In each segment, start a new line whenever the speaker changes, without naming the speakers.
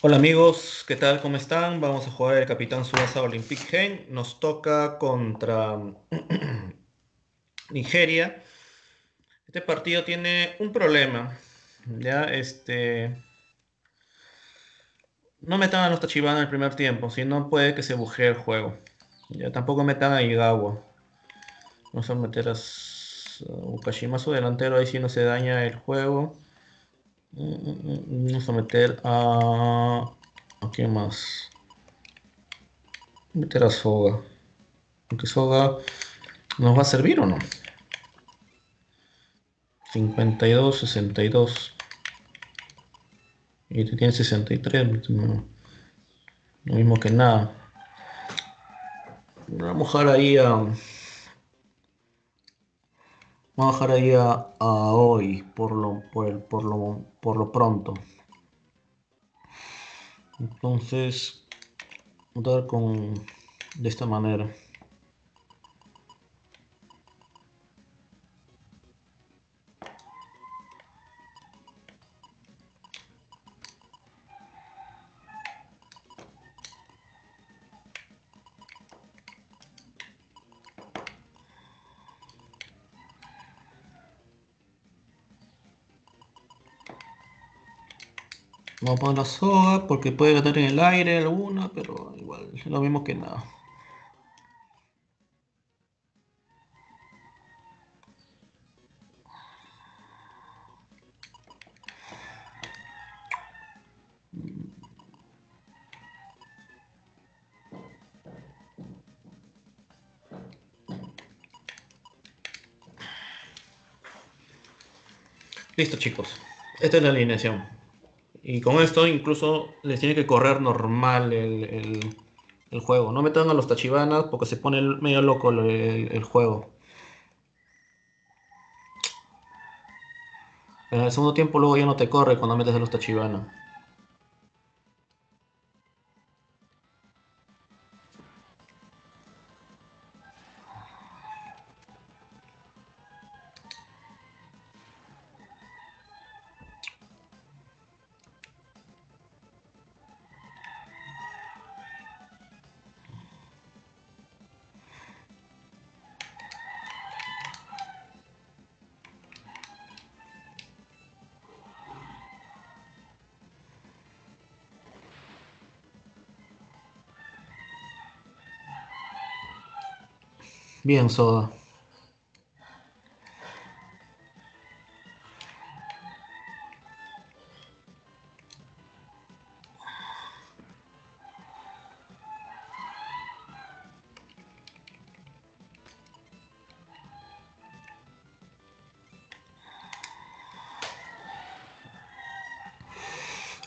Hola amigos, ¿qué tal? ¿Cómo están? Vamos a jugar el Capitán Subasa Olympic Gen. Nos toca contra Nigeria. Este partido tiene un problema. Ya, este. No metan a los Tachibana en el primer tiempo, si no puede que se bujee el juego. Ya tampoco metan a Igawa. Vamos a meter a Ukashima su delantero, ahí si no se daña el juego. Vamos a meter a... ¿A quién más? Meter a Soga. Aunque Soga nos va a servir o no. 52, 62. Y tiene 63. No. Lo mismo que nada. Vamos a dejar ahí a... Vamos a dejar ahí a, hoy por lo, por, por, lo, por lo pronto. Entonces, a ver con de esta manera. Vamos a poner la soga porque puede ganar en el aire alguna, pero igual lo mismo que nada. Listo chicos, esta es la alineación. Y con esto incluso les tiene que correr normal el, juego. No metan a los tachibanas porque se pone medio loco el, el juego. En el segundo tiempo luego ya no te corre cuando metes a los tachibanas. Bien, Soda.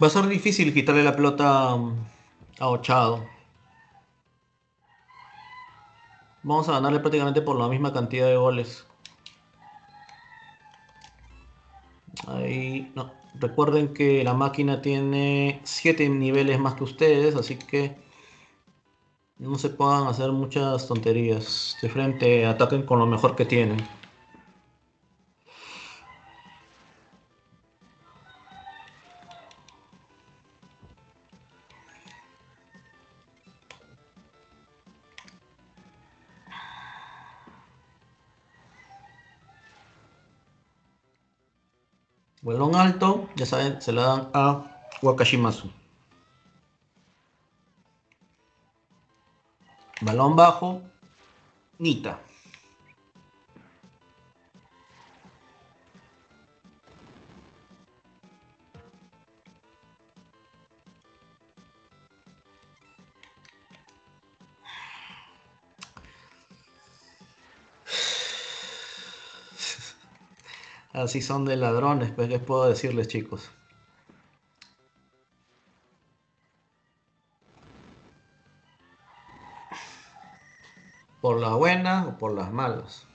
Va a ser difícil quitarle la pelota a Ochado. Vamos a ganarle prácticamente por la misma cantidad de goles. Ahí, no. Recuerden que la máquina tiene 7 niveles más que ustedes, así que no se puedan hacer muchas tonterías. De frente ataquen con lo mejor que tienen. Balón alto, ya saben, se lo dan a Wakashimasu. Balón bajo, Nita. Así son de ladrones, pues les puedo decirles chicos. Por las buenas o por las malas.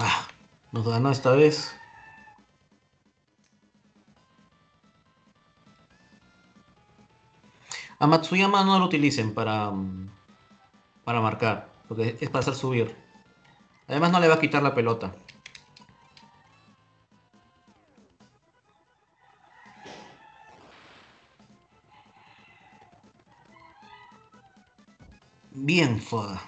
Ah, nos ganó esta vez. A Matsuyama no lo utilicen para, para marcar, porque es para hacer subir. Además no le va a quitar la pelota. Bien, Foda.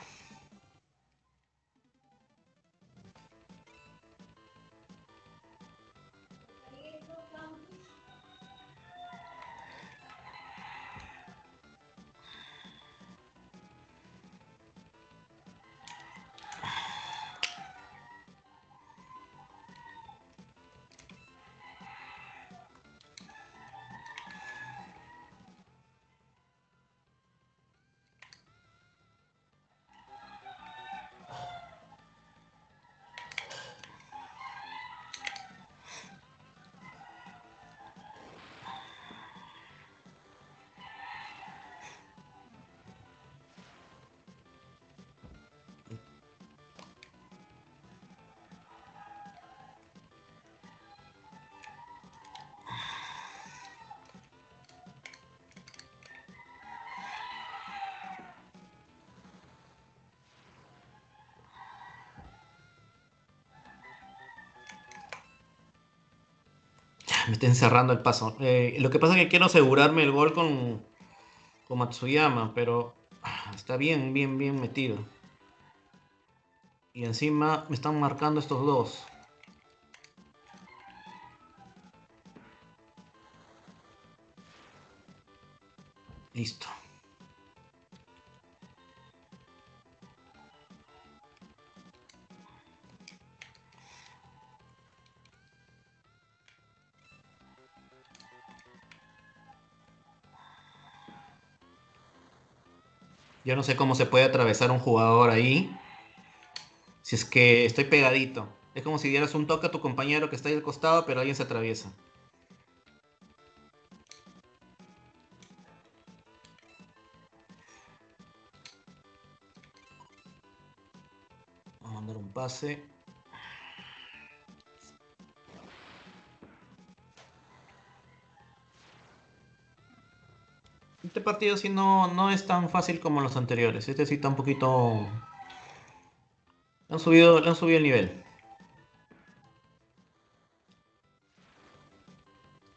Me está encerrando el paso. Eh, lo que pasa es que quiero asegurarme el gol con, con Matsuyama, pero ah, está bien, bien, bien metido. Y encima me están marcando estos dos. Yo no sé cómo se puede atravesar un jugador ahí. Si es que estoy pegadito. Es como si dieras un toque a tu compañero que está ahí al costado, pero alguien se atraviesa. Vamos a mandar un pase. Este partido sí no, no es tan fácil como los anteriores. Este sí está un poquito... Han subido, le han subido el nivel.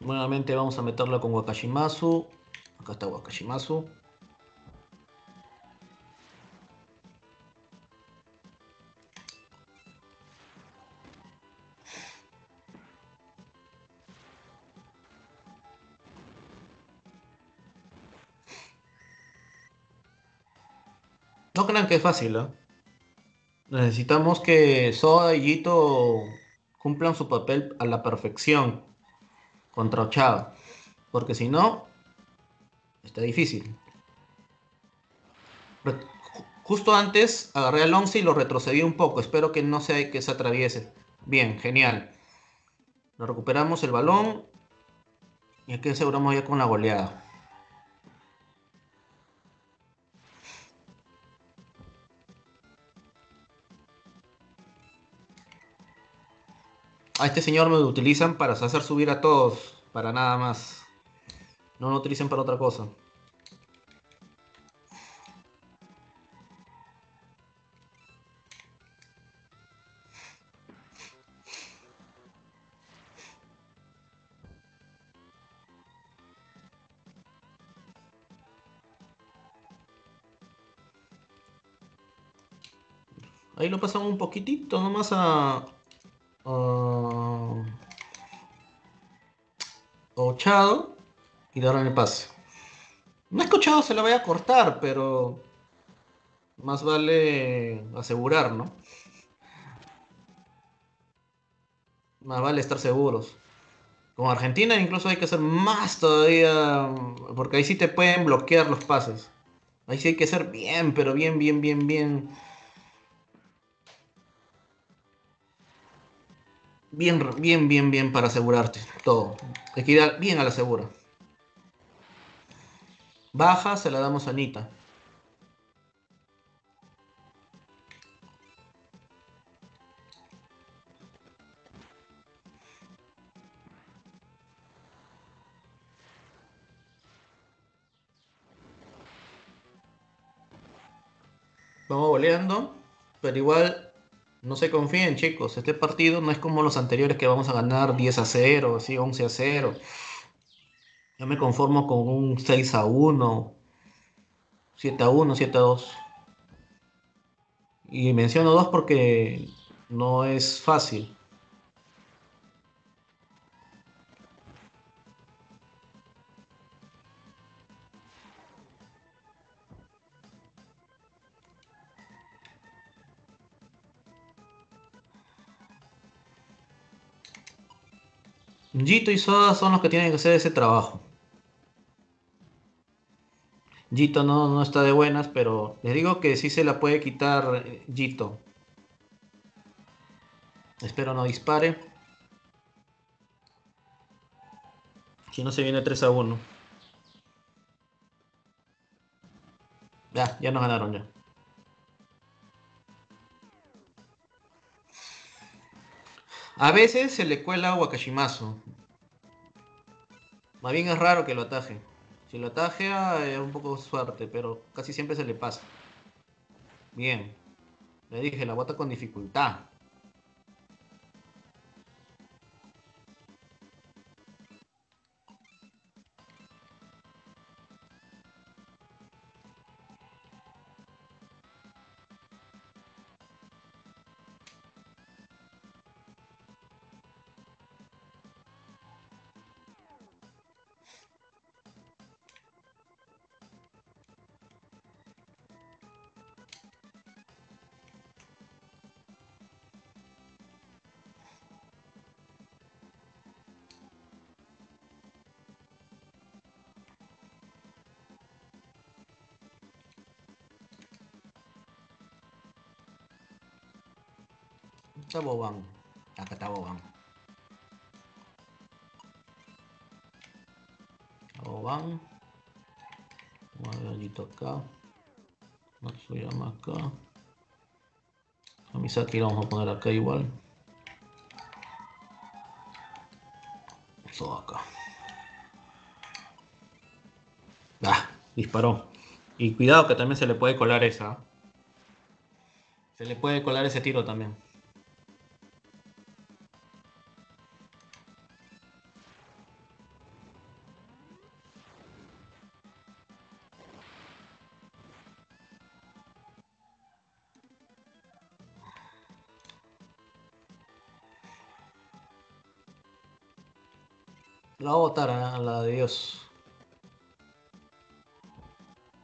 Nuevamente vamos a meterla con Wakashimasu. Acá está Wakashimasu. Es fácil. Necesitamos que Soda y Gito cumplan su papel a la perfección contra Ochava. Porque si no, está difícil. Justo antes agarré al 11 y lo retrocedí un poco. Espero que no sea que se atraviese. Bien, genial. Lo recuperamos el balón. Y aquí aseguramos ya con la goleada. A este señor me lo utilizan para hacer subir a todos, para nada más. No lo utilicen para otra cosa. Ahí lo pasamos un poquitito nomás a, uh, Ochado y darle el pase. No he escuchado, se lo voy a cortar, pero más vale asegurar, ¿no? Más vale estar seguros. Con Argentina incluso hay que ser más todavía, porque ahí sí te pueden bloquear los pases. Ahí sí hay que ser bien, pero bien, bien, bien, bien bien, bien, bien, bien para asegurarte todo. Hay que ir bien a la segura. Baja, se la damos a Anita. Vamos boleando, pero igual no se confíen, chicos. Este partido no es como los anteriores que vamos a ganar 10 a 0, así 11 a 0. Yo me conformo con un 6 a 1, 7 a 1, 7 a 2. Y menciono 2 porque no es fácil. Gito y Soda son los que tienen que hacer ese trabajo. Gito no, no está de buenas, pero les digo que sí se la puede quitar eh, Gito. Espero no dispare. Si no se viene 3 a 1. Ya, ya nos ganaron ya. A veces se le cuela a Wakashimazu. Más bien es raro que lo ataje. Si lo atajea es un poco suerte, pero casi siempre se le pasa. Bien. Le dije, la bota con dificultad. Boban. Acá está Boban. Boban. Guardadito acá. Matsuyama acá. A Misaki lo vamos a poner acá igual. Eso acá. Ah, disparó. Y cuidado que también se le puede colar esa. Se le puede colar ese tiro también.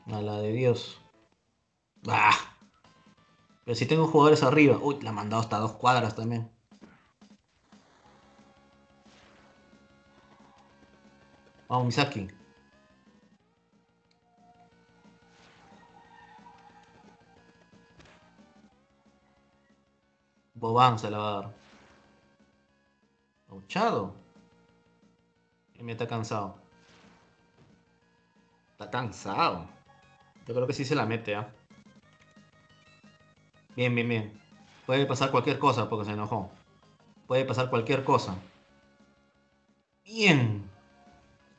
A la de Dios. ¡Ah! Pero si tengo jugadores arriba. Uy, la ha mandado hasta dos cuadras también. Vamos, Misaki. Boban se la va a dar. Auchado. Y me está cansado. Está cansado. Yo creo que sí se la mete, ¿ah? Bien, bien, bien. Puede pasar cualquier cosa porque se enojó. Puede pasar cualquier cosa. Bien.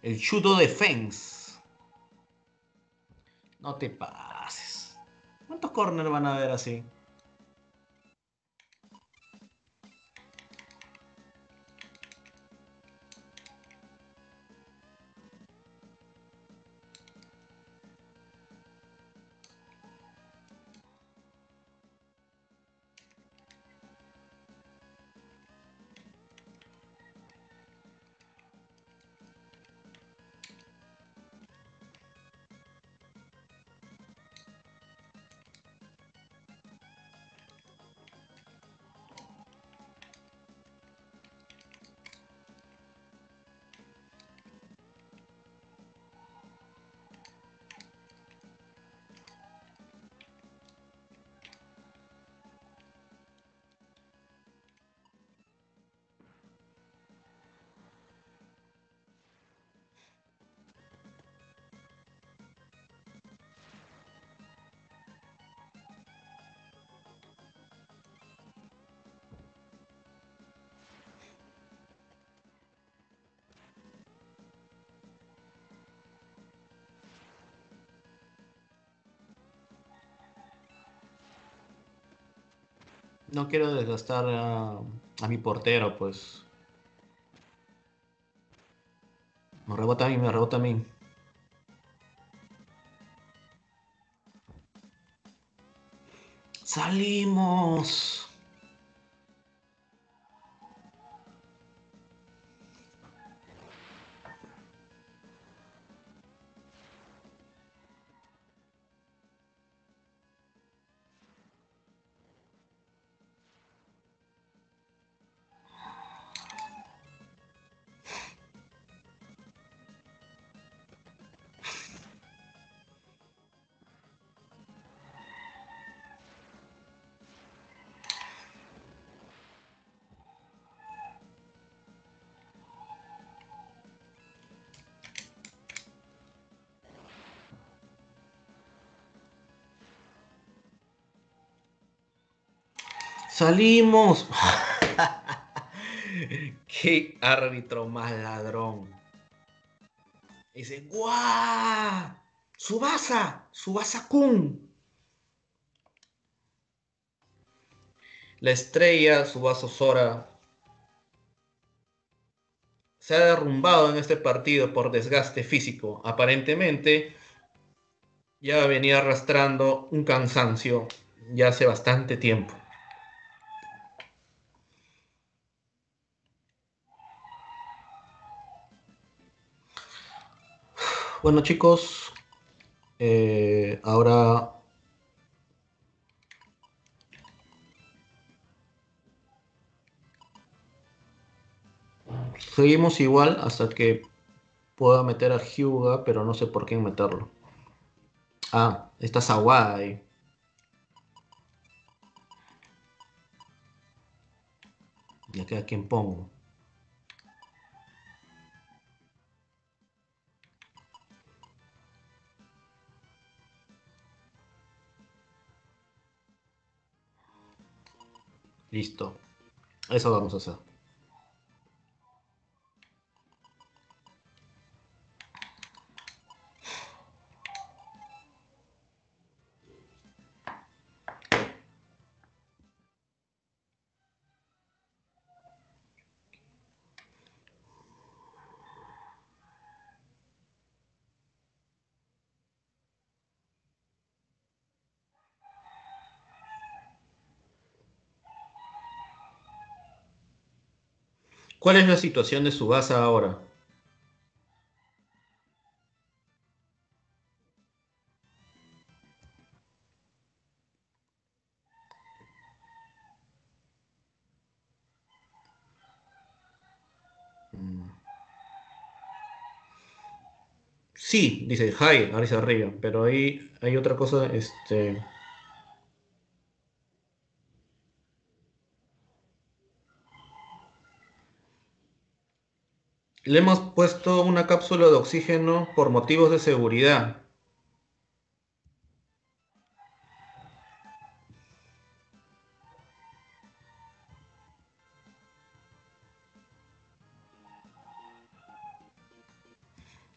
El chudo defense. No te pases. ¿Cuántos corners van a haber así? No quiero desgastar a, a mi portero, pues. Me rebota a mí, me rebota a mí. Salimos. Salimos. Qué árbitro más ladrón. dice, ¡guau! Subasa, Subasa Kun. La estrella Subasa Sora se ha derrumbado en este partido por desgaste físico. Aparentemente ya venía arrastrando un cansancio ya hace bastante tiempo. Bueno chicos, eh, ahora seguimos igual hasta que pueda meter a Hyuga, pero no sé por qué meterlo. Ah, está Sawada ahí. Ya queda quien pongo. Listo. Eso vamos a hacer. ¿Cuál es la situación de Subasa ahora? Mm. Sí, dice Hi, Arisa arriba, pero ahí hay otra cosa, este... Le hemos puesto una cápsula de oxígeno por motivos de seguridad.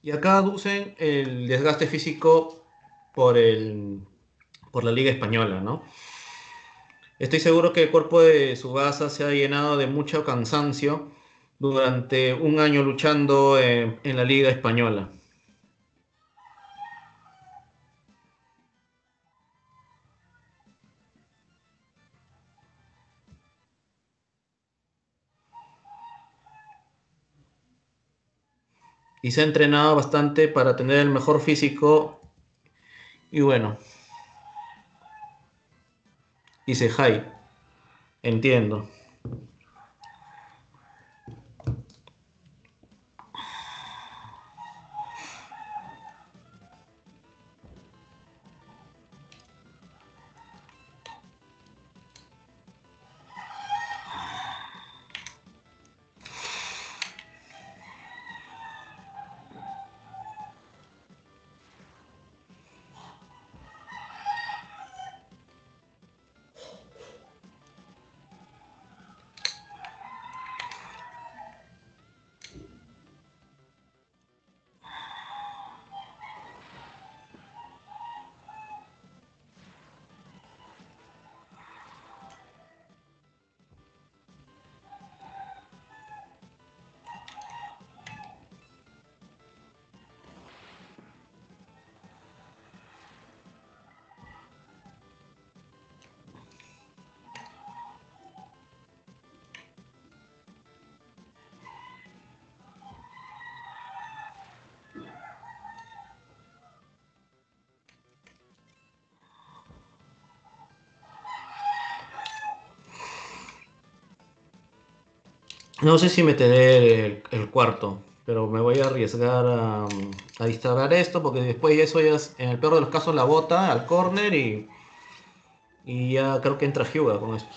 Y acá aducen el desgaste físico por, el, por la Liga Española, ¿no? Estoy seguro que el cuerpo de Subasa se ha llenado de mucho cansancio durante un año luchando en, la Liga Española. y se ha entrenado bastante para tener el mejor físico. Y bueno, dice Jai, entiendo. No sé si meteré el, el cuarto, pero me voy a arriesgar a, a distrabar esto, porque después eso ya es, en el peor de los casos, la bota al corner y, y ya creo que entra Hyuga con esto.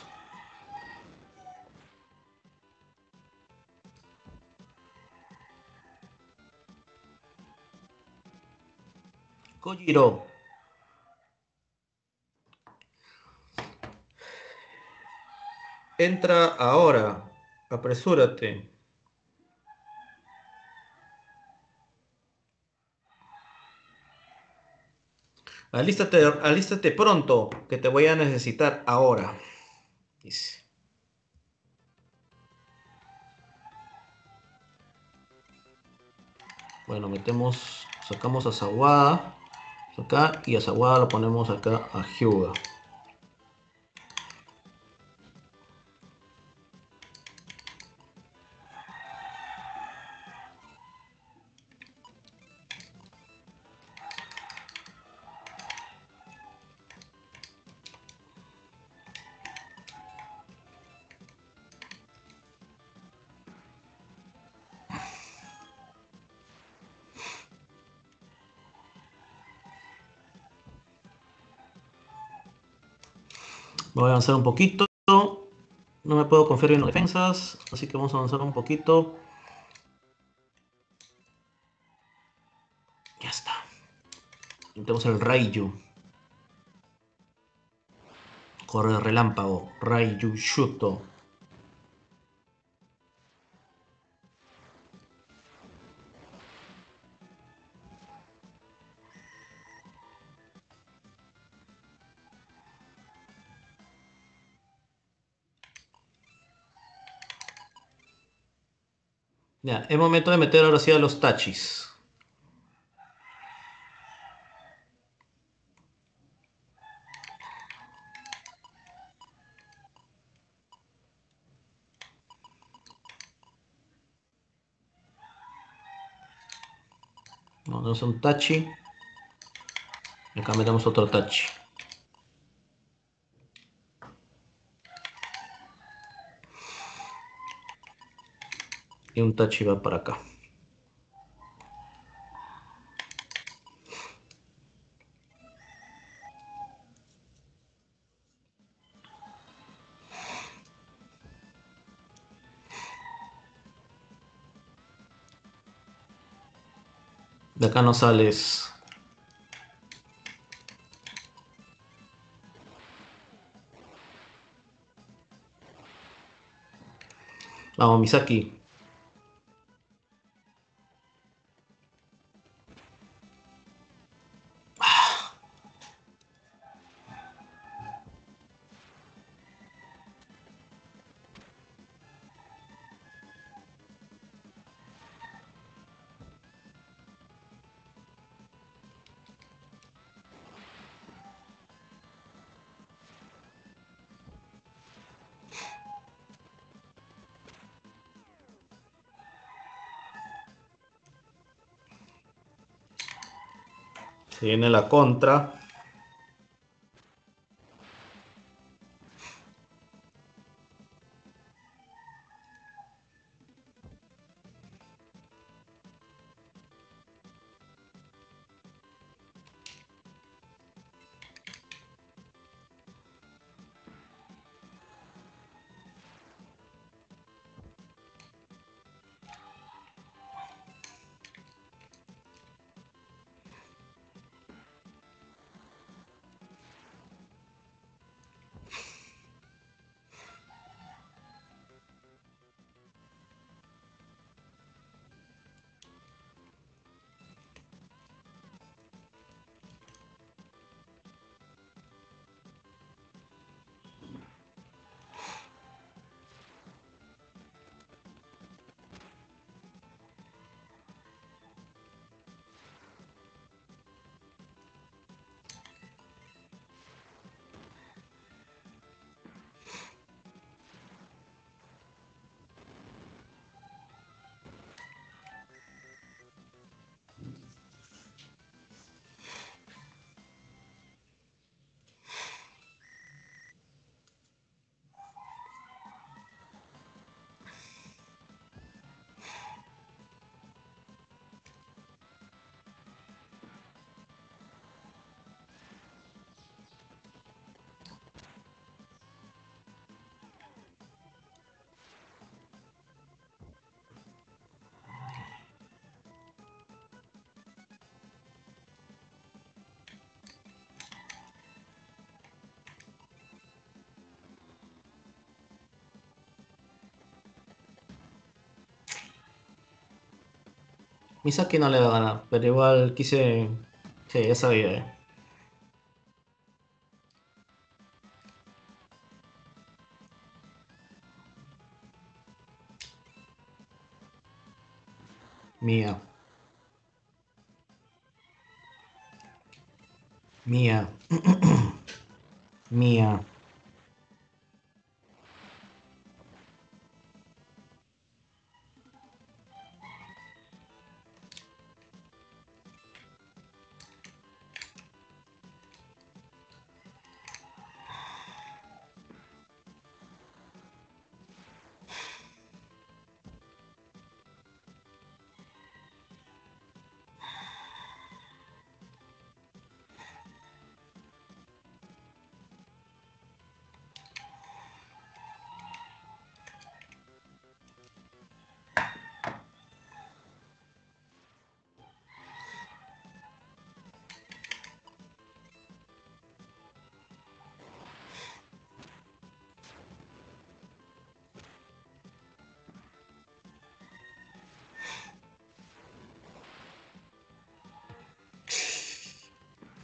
Kojiro. Entra ahora. Apresúrate. Alístate, alístate pronto, que te voy a necesitar ahora. Dice. Bueno, metemos, sacamos a Sawada acá y a Sawada lo ponemos acá a Hyuga. Voy a avanzar un poquito. No me puedo confiar en las defensas, así que vamos a avanzar un poquito. Ya está. Tenemos el Raiju. Corre relámpago. Raiju Shuto. Ya, es momento de meter ahora sí a los tachis. Vamos a un tachi. Acá metemos otro tachi. Y un tachi va para acá. De acá no sales. Vamos, Misaki. Se viene la contra. Misaki no le va a ganar, pero igual quise. Sí, ya sabía.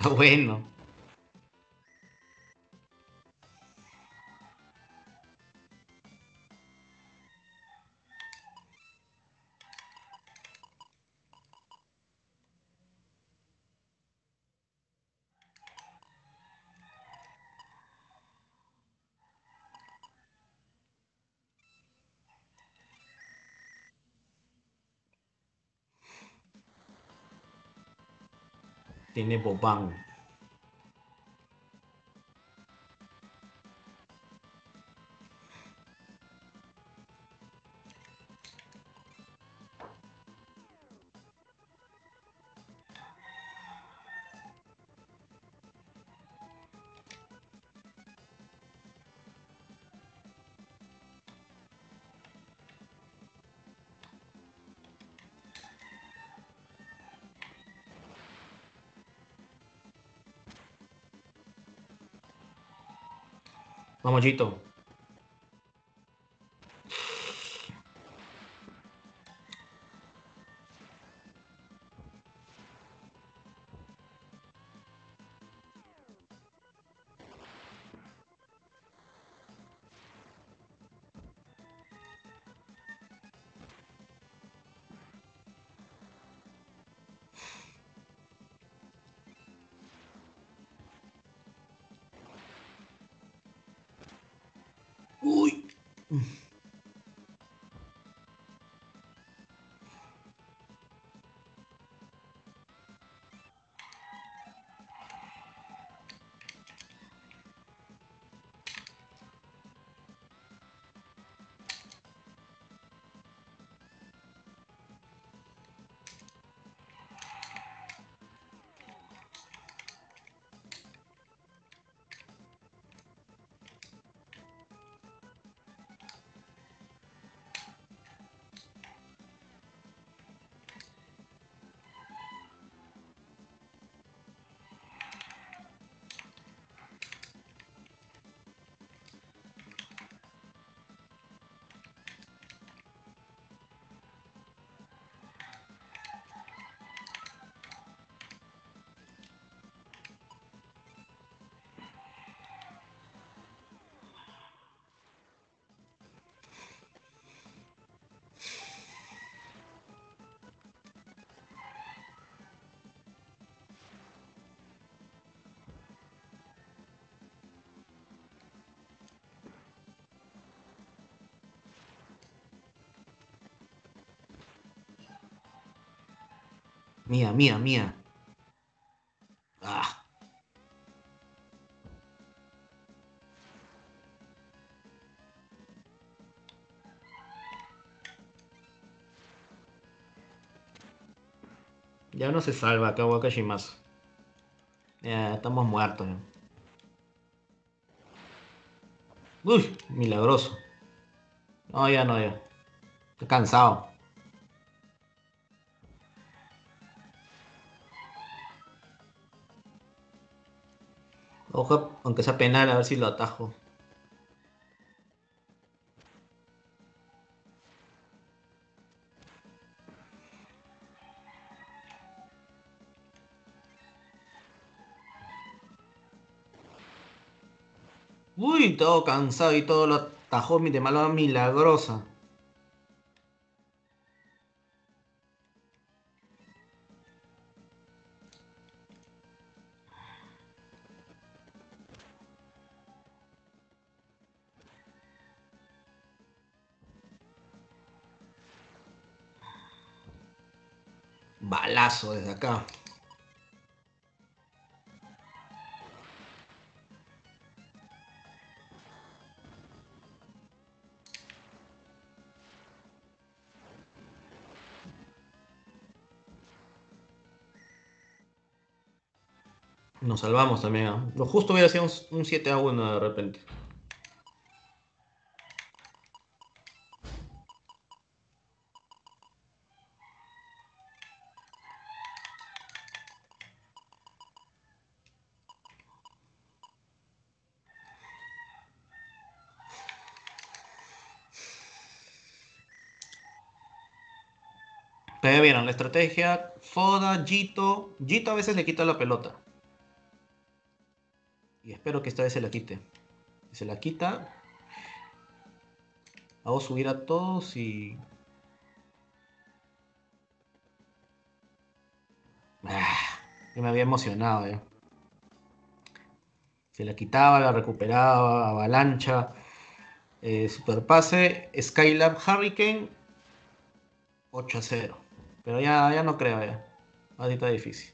bueno. Tiene Vamos, Chito. Mía, mía, mía. Ah. Ya no se salva más. Ya, estamos muertos. Uy, milagroso. No, ya no, ya. Estoy cansado. Ojo, aunque sea penal, a ver si lo atajo. Uy, todo cansado y todo lo atajó de manera milagrosa. Desde acá. Nos salvamos también. ¿ah? Lo justo hubiera sido un 7 a 1 de repente. Pero vieron la estrategia. Foda, Jito. Jito a veces le quita la pelota. Y espero que esta vez se la quite. Se la quita, hago subir a todos y... Ah, me había emocionado ya. Se la quitaba, la recuperaba, avalancha, eh, superpase, Skylab Hurricane, 8 a 0. Pero ya, ya no creo ya. Ahorita difícil.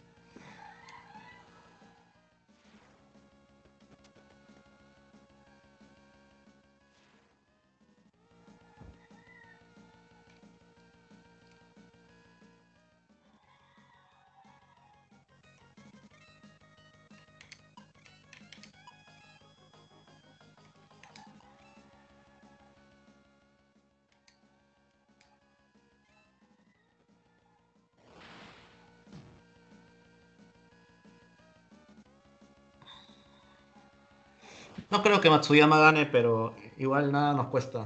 No creo que Matsuyama gane, pero igual nada nos cuesta.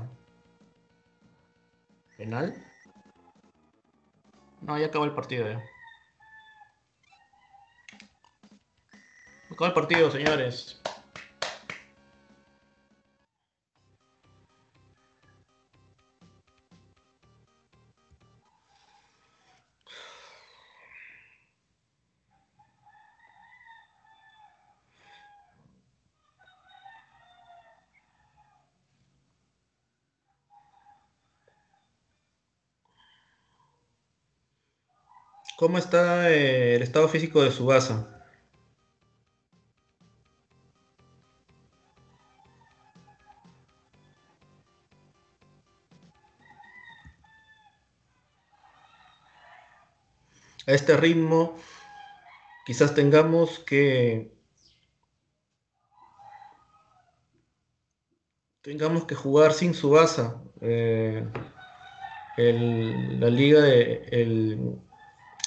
¿Penal? No, ya acabó el partido ya. Acabó el partido, señores. ¿Cómo está eh, el estado físico de su base? A este ritmo, quizás tengamos que tengamos que jugar sin su Eh, la liga de el,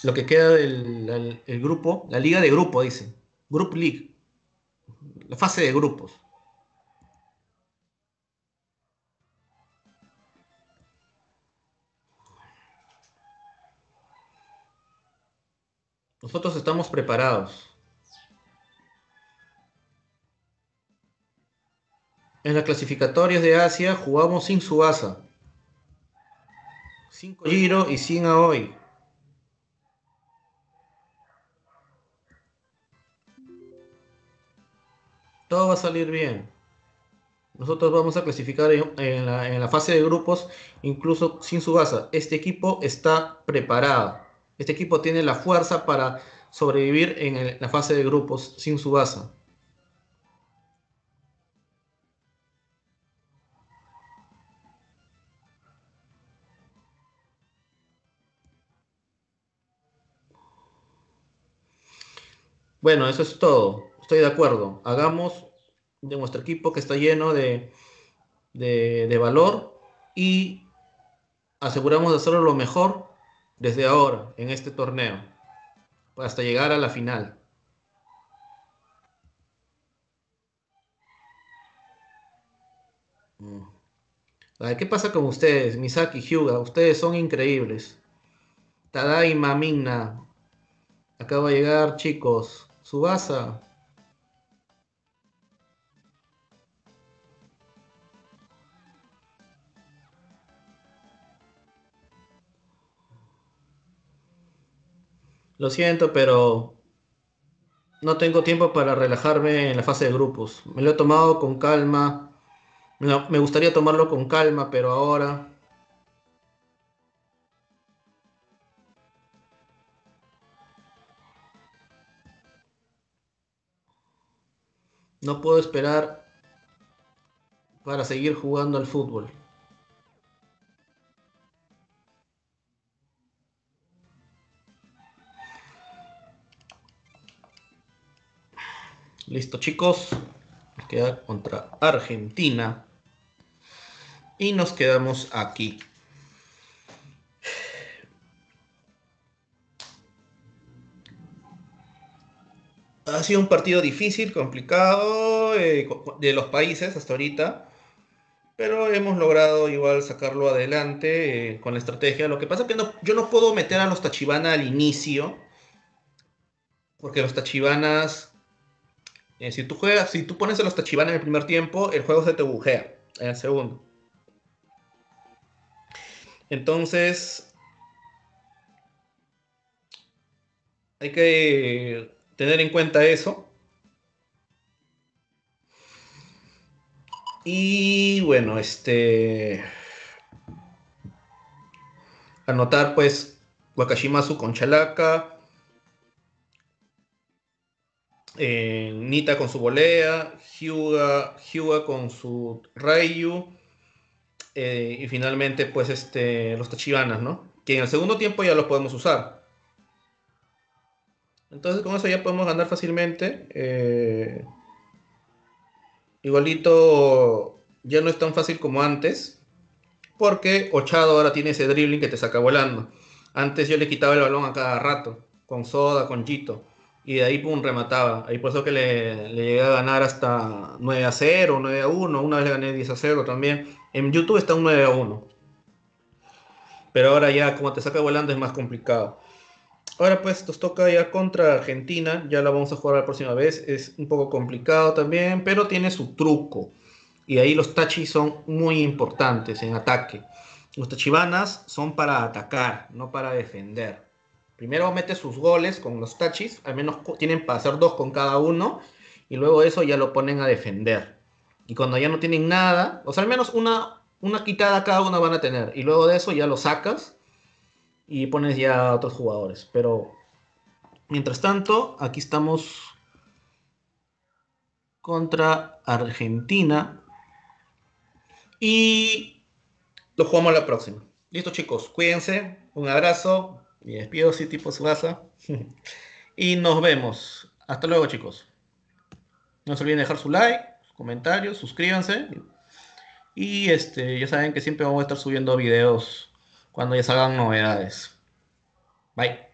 lo que queda del grupo, la liga de grupo, dice. Group League. La fase de grupos. Nosotros estamos preparados. En las clasificatorias de Asia jugamos sin Subasa. Sin Giro y sin Aoi. Todo va a salir bien. Nosotros vamos a clasificar en, la, fase de grupos, incluso sin su base. Este equipo está preparado. Este equipo tiene la fuerza para sobrevivir en la fase de grupos sin su base. Bueno, eso es todo. Estoy de acuerdo. Hagamos de nuestro equipo que está lleno de, de, valor y aseguramos de hacerlo lo mejor desde ahora, en este torneo, hasta llegar a la final. Mm. ¿Qué pasa con ustedes, Misaki, Hyuga? Ustedes son increíbles. Tadaima, Minna. Acaba de llegar, chicos. Subasa. Lo siento, pero no tengo tiempo para relajarme en la fase de grupos. Me lo he tomado con calma. Me gustaría tomarlo con calma, pero ahora No puedo esperar para seguir jugando al fútbol. Listo chicos, queda contra Argentina y nos quedamos aquí. Ha sido un partido difícil, complicado eh, de los países hasta ahorita, pero hemos logrado igual sacarlo adelante eh, con la estrategia. Lo que pasa es que yo no puedo meter a los Tachibana al inicio, porque los Tachibanas, eh, si tú juegas, si tú pones a los Tachibana en el primer tiempo, el juego se te bujea en el segundo. Entonces, hay que tener en cuenta eso. Y bueno, este. Anotar pues Wakashimasu con Chalaka. Nita con su volea. Hyuga, con su Raiyu. Eh, y finalmente, pues, este, los Tachibanas, ¿no? Que en el segundo tiempo ya los podemos usar. Entonces con eso ya podemos ganar fácilmente. Eh, igualito ya no es tan fácil como antes. Porque Ochado ahora tiene ese dribbling que te saca volando. Antes yo le quitaba el balón a cada rato. Con Soda, con Jito. Y de ahí pum, remataba. Ahí por eso que le, le llegué a ganar hasta 9 a 0, 9 a 1. Una vez le gané 10 a 0 también. En YouTube está un 9 a 1. Pero ahora ya como te saca volando es más complicado. Ahora pues nos toca ya contra Argentina, ya la vamos a jugar la próxima vez, es un poco complicado también, pero tiene su truco. Y ahí los tachis son muy importantes en ataque. Los tachibanas son para atacar, no para defender. Primero mete sus goles con los tachis, al menos tienen para hacer dos con cada uno, y luego eso ya lo ponen a defender. Y cuando ya no tienen nada, o sea, al menos una, una quitada cada uno van a tener, y luego de eso ya lo sacas y pones ya a otros jugadores. Pero mientras tanto, aquí estamos contra Argentina y lo jugamos la próxima. Listo chicos, cuídense, un abrazo, y despido si tipo casa y nos vemos. Hasta luego chicos. No se olviden dejar su like, comentarios, suscríbanse. Y este, ya saben que siempre vamos a estar subiendo videos cuando ya salgan novedades. Bye.